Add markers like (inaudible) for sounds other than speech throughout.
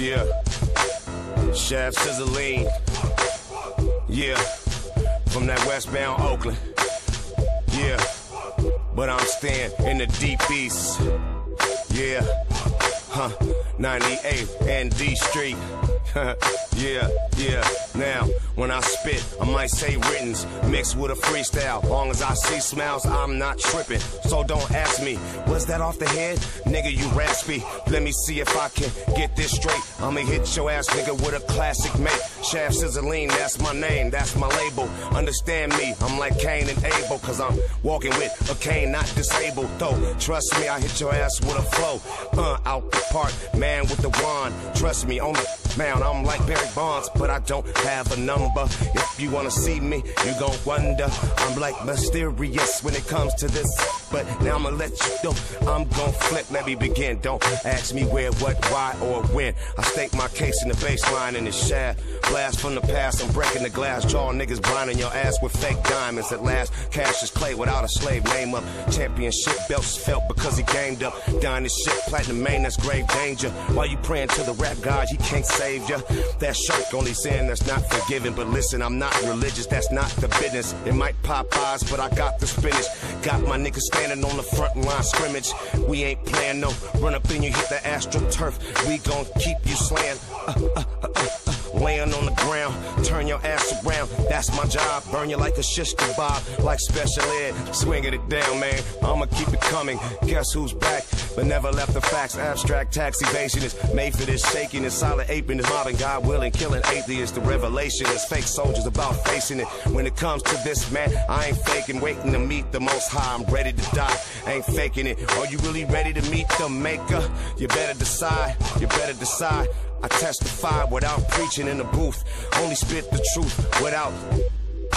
Yeah. Chef Sizzling. Yeah. From that westbound Oakland. Yeah. But I'm staying in the deep east. Yeah. Huh. 98 and D Street. (laughs) yeah, yeah. Now, when I spit, I might say writtens mixed with a freestyle. Long as I see smiles, I'm not tripping. So don't ask me, was that off the head? Nigga, you raspy. Let me see if I can get this straight. I'ma hit your ass, nigga, with a classic mate. Shaft Sizzling, that's my name, that's my label. Understand me, I'm like Cain and Abel, cause I'm walking with a cane, not disabled. Though, trust me, I hit your ass with a flow. Uh, out the park, man with the wand. Trust me, on the mound, I'm like Barry Bonds, but I don't have a number. If you wanna see me, you gon' wonder. I'm like mysterious when it comes to this. But now I'ma let you know I'm gon' flip. Let me begin. Don't ask me where, what, why, or when. I stake my case in the baseline in the shaft. Blast from the past, I'm breaking the glass jaw. Niggas blinding your ass with fake diamonds at last. Cash is clay without a slave name up. Championship belts felt because he gamed up. Dying shit, platinum main, that's grave danger. While you praying to the rap god, he can't save ya. That shirt only sin that's not forgiven. But listen, I'm not religious, that's not the business. It might pop eyes, but I got the spinach. Got my niggas standing on the front line scrimmage. We ain't playing no run up in you, hit the astroturf. We gon' keep you slaying. Uh, uh, uh, uh, uh laying on the ground. Turn your ass around, that's my job. Burn you like a shish kebab, like special ed. Swinging it down, man. I'ma keep it coming. Guess who's back? But never left the facts. Abstract tax evasion is made for this shaking. Is solid aping is mobbing God willing, killing atheists. The revelation is fake soldiers about facing it. When it comes to this, man, I ain't faking. Waiting to meet the most high. I'm ready to die. Ain't faking it. Are you really ready to meet the maker? You better decide. You better decide. I testify without preaching in the booth. Only spit the truth without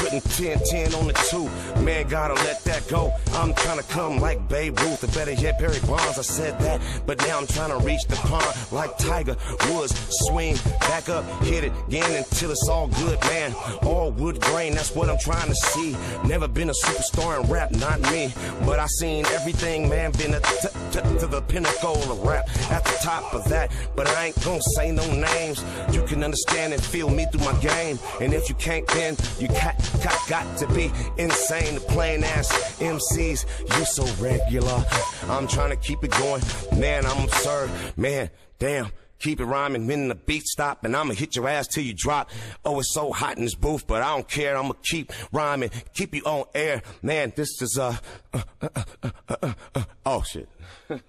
putting 10 10 on the two. Man, gotta let that go. I'm trying to come like Babe Ruth, or better yet, Barry Bonds. I said that, but now I'm trying to reach the pond like Tiger Woods. Swing back up, hit it again until it's all good, man. All wood grain, that's what I'm trying to see. Never been a superstar in rap, not me. But I seen everything, man, been a t- t- to the pinnacle of rap. At the top of that, but I ain't gonna say no names. You can understand and feel me through my game. And if you can't, then you can't got, got to be insane. To plain ass MCs, you so regular. I'm trying to keep it going. Man, I'm absurd. Man, damn. Keep it rhyming, then the beat stop, and I'ma hit your ass till you drop. Oh, it's so hot in this booth, but I don't care. I'ma keep rhyming, keep you on air. Man, this is uh, uh, uh, uh, uh, uh oh shit. (laughs)